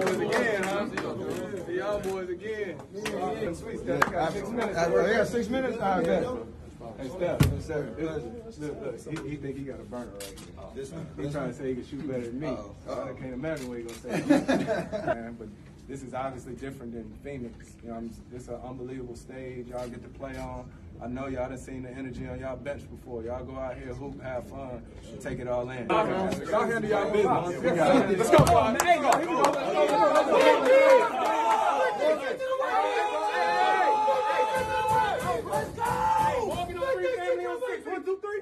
Boys again, huh? Y'all boys again. Sweet Steph, you got six minutes. I got six minutes? All right, bet. Hey Steph, Steph, look, look, he, he think he got a burner right here. Oh. This one. He trying to say he can shoot better than me. Uh-oh. So I can't imagine what he gonna say. Man, but this is obviously different than Phoenix. You know, I'm, is an unbelievable stage. Y'all get to play on. I know y'all done seen the energy on y'all bench before. Y'all go out here, hoop, have fun, and take it all in. Y'all handle y'all business. Let's go, man. six. One, two, three.